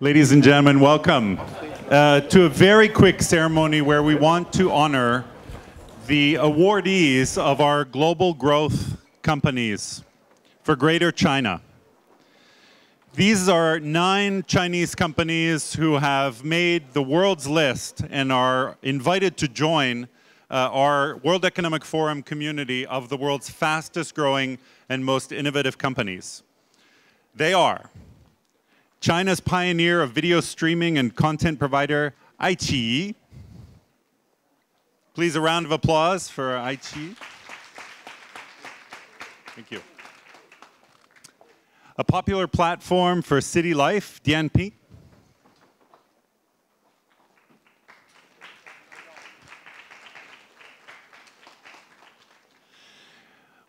Ladies and gentlemen, welcome uh, to a very quick ceremony where we want to honor the awardees of our global growth companies for Greater China. These are nine Chinese companies who have made the world's list and are invited to join uh, our World Economic Forum community of the world's fastest growing and most innovative companies. They are China's pioneer of video streaming and content provider, iQIYI. Please, a round of applause for iQIYI. Thank you. A popular platform for city life, Dianping.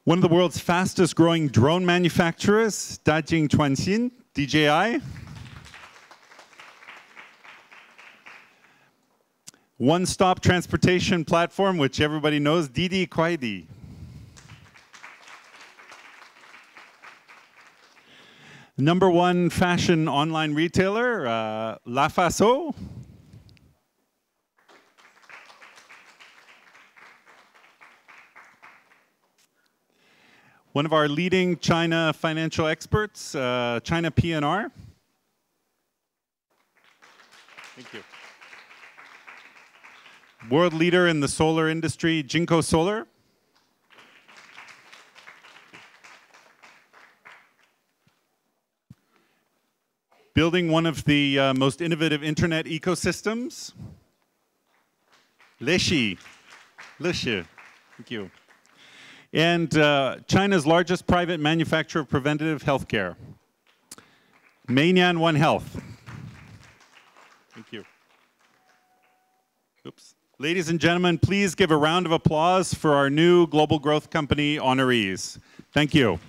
One of the world's fastest growing drone manufacturers, Dajiang Chuangxin, DJI. One stop transportation platform, which everybody knows, Didi Kuaidi. Number one fashion online retailer, uh, LAFASO. One of our leading China financial experts, uh, China PNR. Thank you. World leader in the solar industry, Jinko Solar. Building one of the uh, most innovative internet ecosystems, Leshi. Leshi. Thank you. And uh, China's largest private manufacturer of preventative healthcare, Meinian One Health. Thank you. Oops. Ladies and gentlemen, please give a round of applause for our new Global Growth Company honorees. Thank you.